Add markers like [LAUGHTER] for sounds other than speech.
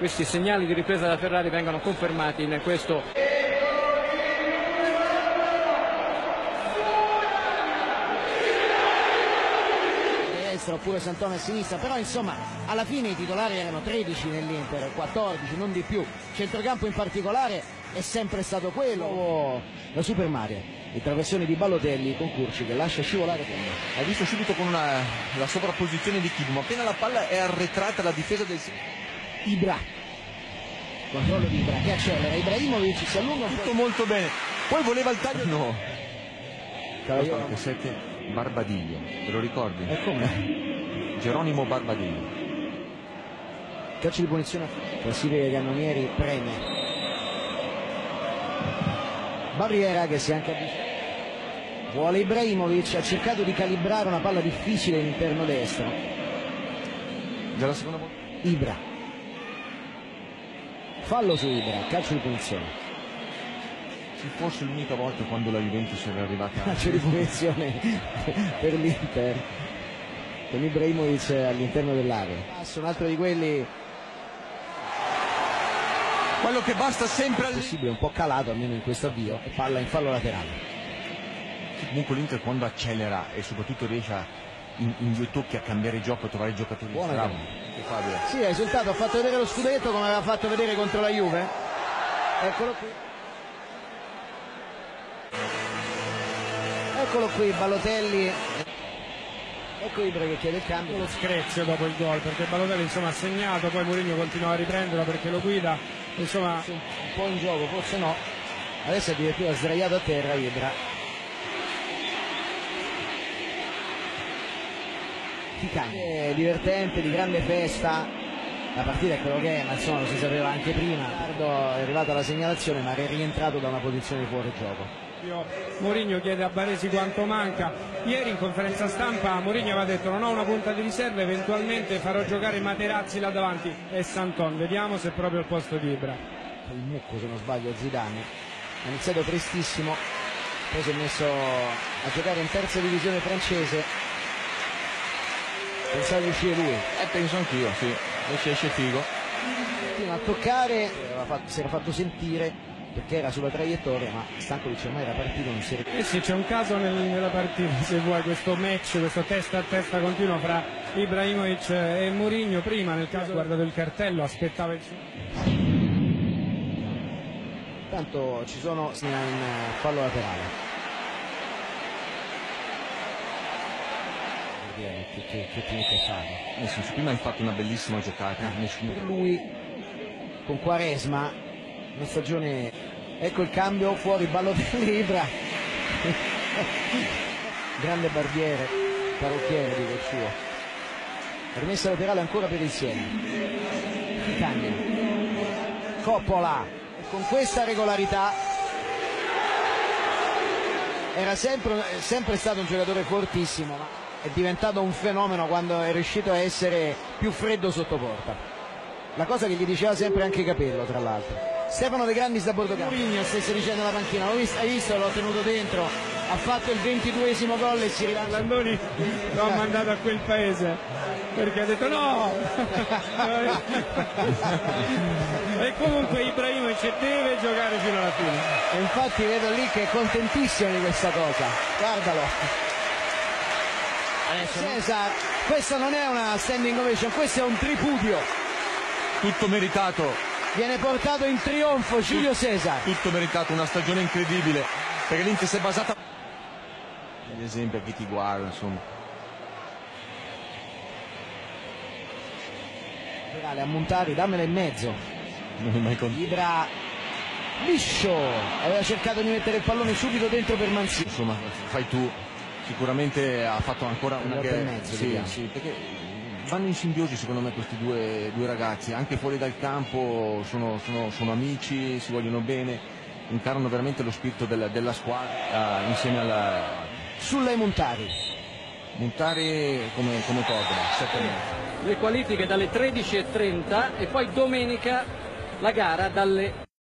questi segnali di ripresa da Ferrari vengano confermati in questo destra oppure Santone a sinistra, però insomma alla fine i titolari erano 13 nell'Inter, 14, non di più. Centrocampo in particolare è sempre stato quello. La Super Mario, in traversione di Ballotelli con Curci che lascia scivolare fondo. Hai visto subito con una, la sovrapposizione di Kibu, ma appena la palla è arretrata la difesa del Ibra. Controllo di Ibra che accelera, Ibrahimovic si allunga un tutto molto bene. Poi voleva il taglio. No. Anche sette Barbadiglio, te lo ricordi? E come? Geronimo Barbadiglio. Calcio di punizione classifica Cannonieri preme. Barriera che si è anche avvicinato. Vuole Ibrahimovic, ha cercato di calibrare una palla difficile all'interno destro. Già la seconda volta. Ibra. Fallo su Ibra, calcio di punizione. Sì, forse l'unica volta quando la Juventus era arrivata. [LAUGHS] Calcio di [LAUGHS] punizione per l'Inter. Con Ibrahimovic all'interno dell'area. Passo, un altro di quelli Quello che basta sempre al possibile, un po' calato almeno in questo avvio, e palla in fallo laterale. Comunque l'Inter quando accelera e soprattutto riesce a, in, in due tocchi a cambiare gioco, a trovare i giocatori Buona. Che Fabio. Sì, ha risultato, ha fatto vedere lo scudetto come aveva fatto vedere contro la Juve. Eccolo qui. Eccolo qui, Ballotelli. Ecco Ibra che chiede il cambio. lo screzio dopo il gol perché Balotelli insomma ha segnato poi Mourinho continua a riprenderlo perché lo guida insomma Un po' in gioco, forse no. Adesso addirittura sdraiato a terra Ibra. È divertente, di grande festa. La partita è quello che è, ma insomma lo si sapeva anche prima. Riccardo è arrivata la segnalazione, ma è rientrato da una posizione di fuori gioco. Mourinho chiede a Baresi quanto manca ieri in conferenza stampa Mourinho aveva detto non ho una punta di riserva eventualmente farò giocare Materazzi là davanti e Santon vediamo se è proprio al posto di Ibra il mucco se non sbaglio Zidane ha iniziato prestissimo poi si è messo a giocare in terza divisione francese pensavo di uscire lui Eh, penso anch'io, sì. Esce, esce figo. fino a toccare aveva fatto- si era fatto sentire perché era sulla traiettoria ma Stankovic ormai era partito non si era Eh sì, c'è un caso nel- nella partita, se vuoi, questo match, questo testa a testa continuo fra Ibrahimovic e Mourinho. Prima, nel caso, guardato il cartello, aspettava il suo. Intanto ci sono in eh, fallo laterale. Che, che, che a fare? Nel senso, prima hai fatto una bellissima giocata. Nessuno... Per lui, con Quaresma, una stagione... Ecco il cambio, fuori Ballotelli Ibra. [LAUGHS] Grande barbiere, parrucchiere dico il suo. Rimessa laterale ancora per il Siena. Ticagna. Coppola. Con questa regolarità era sempre, sempre stato un giocatore fortissimo, ma è diventato un fenomeno quando è riuscito a essere più freddo sotto porta. La cosa che gli diceva sempre anche Capello, tra l'altro. Stefano De Grandi sta a bordo campo. Mourinho stesse dicendo alla panchina, l'ho visto, hai visto, l'ho tenuto dentro, ha fatto il ventiduesimo gol e si rilancia. Landoni lo ha mandato a quel paese perché ha detto no! [LAUGHS] e comunque Ibrahimovic deve giocare fino alla fine. E infatti vedo lì che è contentissimo di questa cosa. Guardalo. Cesar, questo non è una standing ovation, questo è un tripudio. Tutto meritato, Viene portato in trionfo Giulio Cesar. tutto meritato, una stagione incredibile. Perché l'Inter si è basata. Ad esempio a chi ti guarda, insomma. A Montari, dammela in mezzo. Non è mai contento. Ibra liscio. Aveva cercato di mettere il pallone subito dentro per Manzini. Insomma, fai tu. Sicuramente ha fatto ancora una e gara- mezzo, Sì, sì, perché vanno in simbiosi secondo me questi due, due ragazzi, anche fuori dal campo sono, sono- sono amici, si vogliono bene, incarnano veramente lo spirito della, della squadra eh, insieme alla Sulla Montari. Montari come, come metri. Le qualifiche dalle 13.30 e poi domenica la gara dalle